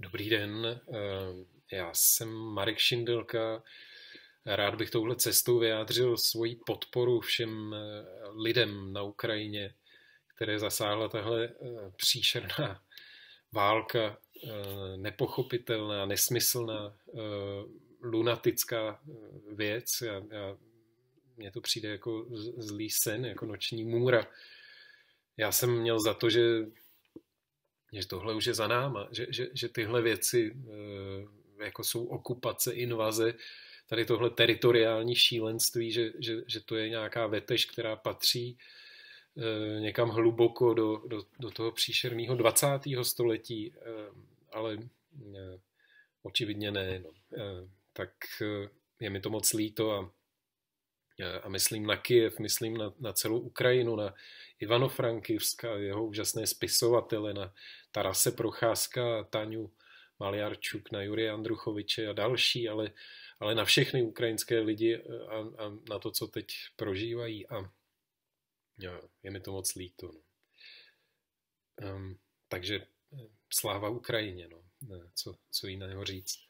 Dobrý den, já jsem Marek Šindelka. Rád bych touhle cestou vyjádřil svoji podporu všem lidem na Ukrajině, které zasáhla tahle příšerná válka, nepochopitelná, nesmyslná, lunatická věc. Já, já, mně to přijde jako zlý sen, jako noční můra. Já jsem měl za to, že že tohle už je za náma, že, že, že tyhle věci, eh, jako jsou okupace, invaze, tady tohle teritoriální šílenství, že, že, že to je nějaká vetež, která patří eh, někam hluboko do, do, do toho příšerného 20. století, eh, ale očividně ne. No. Tak je mi to moc líto a a myslím na Kyjev, myslím na, na celou Ukrajinu, na Ivano Frankivska, jeho úžasné spisovatele, na Tarase Procházka, Taňu Maliarčuk, na Jurie Andruchoviče a další, ale, ale na všechny ukrajinské lidi a, a na to, co teď prožívají a je mi to moc líto. No. Um, takže sláva Ukrajině, no. co, co jiného říct.